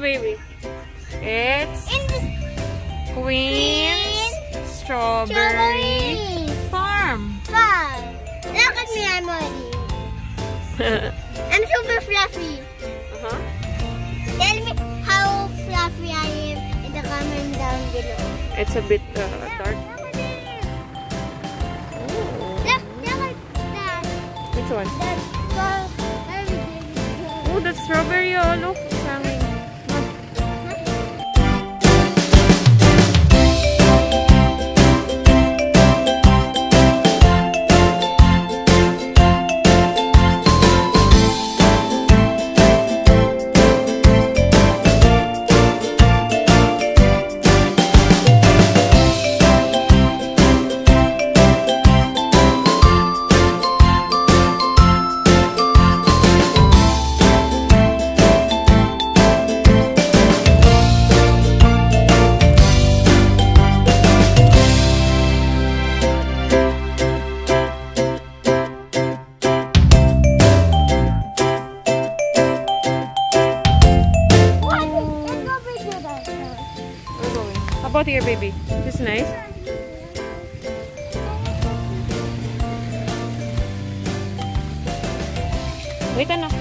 baby. It's Queen's Strawberry Farm. Wow. Look at me, I'm ready. I'm super fluffy. uh-huh. Tell me how fluffy I am in the comment down below. It's a bit uh, dark. Look, look at that. Which one? That's. Oh, that's strawberry. Oh, look. About here, baby? This is nice. Wait, anak.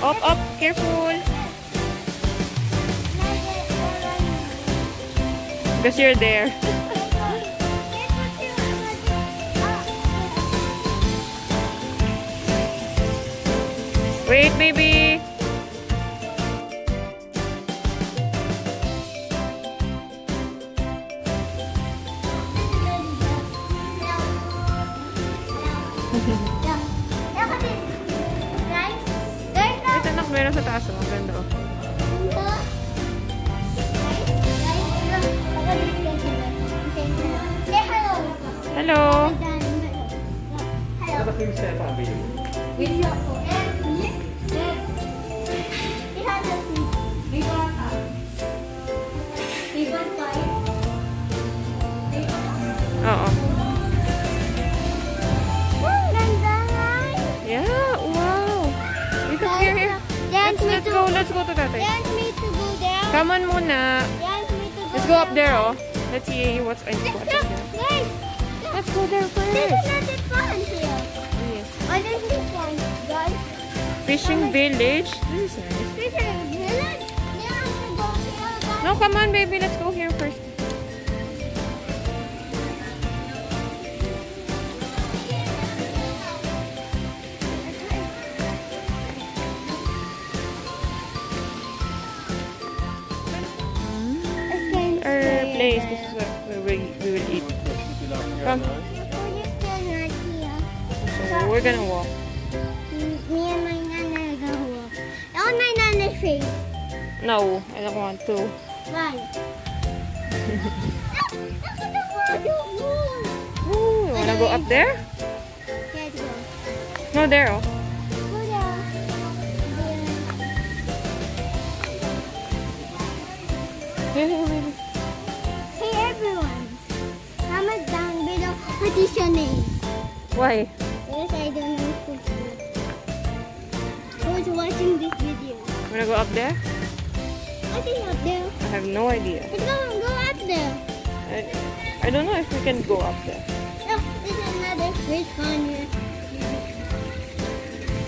Up, up. Careful. Because you're there. Wait, baby! Ito nak, meron sa taas. Ang ganda oh. Hello. Hello. Hello. Hello. Hello. Hello. Hello. Hello. Hello. Hello. Hello. Hello. Let's go. To tatay. Dance me to go down. Come on muna. Dance me to go Let's go up there, oh. Let's see what's, what's up there. guys. Let's go there first. This is not the fun here. Oh, yes. What is this one, guys? Fishing village. This is nice. A village. Yeah, I'm gonna go here, guys. No, come on, baby. Let's go here Come. We're gonna. Walk. Me and my nana are gonna walk. On my nana's face. No, I don't want to. Why? Ooh. You wanna go up there? Let's go. No, there. Hey everyone. Comment down what is your name? Why? Because I don't know who's who's watching this video. Wanna go up there? What is up there? I have no idea. Go, go up there. I, I don't know if we can go up there. Look, there's another fish on here.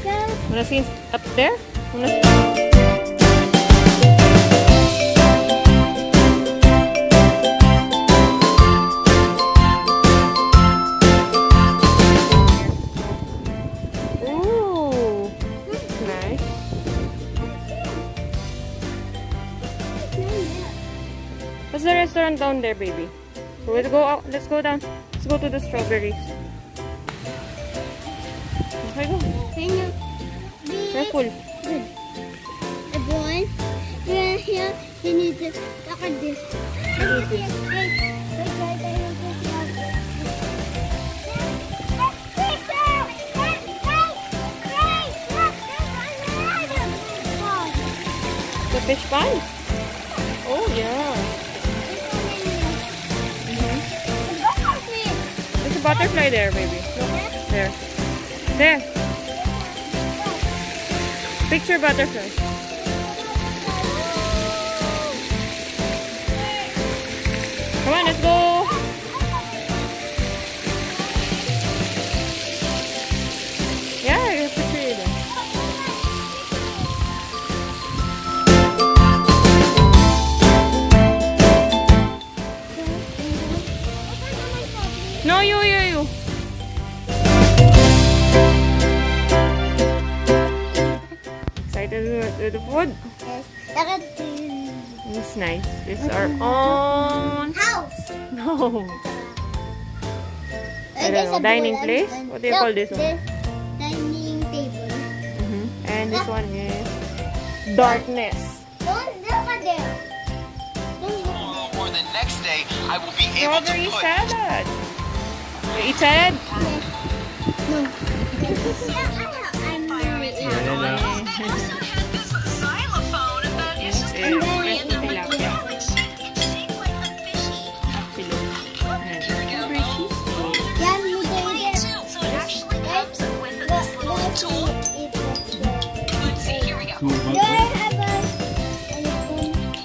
Go. Wanna see up there? What's the restaurant down there, baby? So let's go out. Let's go down. Let's go to the strawberries. Okay, go. You be Careful. Everyone, we're here. You need to look at this. Look at. Wait, wait, wait. The fish pond? Oh, yeah. Butterfly there, baby. There. There. Picture butterfly. Come on, let's go. No, you, you, you. Excited with, with the food? Yes. Look at this It's nice. It's our own. house. No. I There's don't know, a dining place? What do you call this one? Dining table. Mhm. And this one is darkness. Don't look at there. Don't look at For the next day, I will be able to Strawberry put salad. You eat. No. I'm very They also had this xylophone that is just Yes, kind of yes, random. tilapia. It's shaped, it's shaped like a fishy. Here we go. Yan, mo Play tayo it too. So it actually comes with this little tool. Let's see, here we go.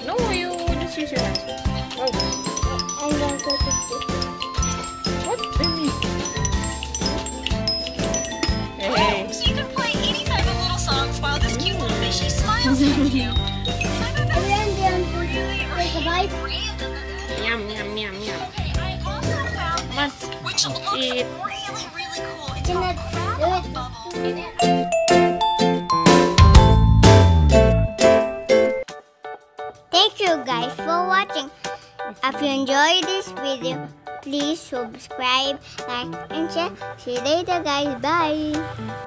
No, you just use your hands. Oh, Yum, yum, yum, yum. Looks eat. really, really cool. It's? Bubble. Thank you guys for watching. If you enjoyed this video, please subscribe, like, and share. See you later guys. Bye.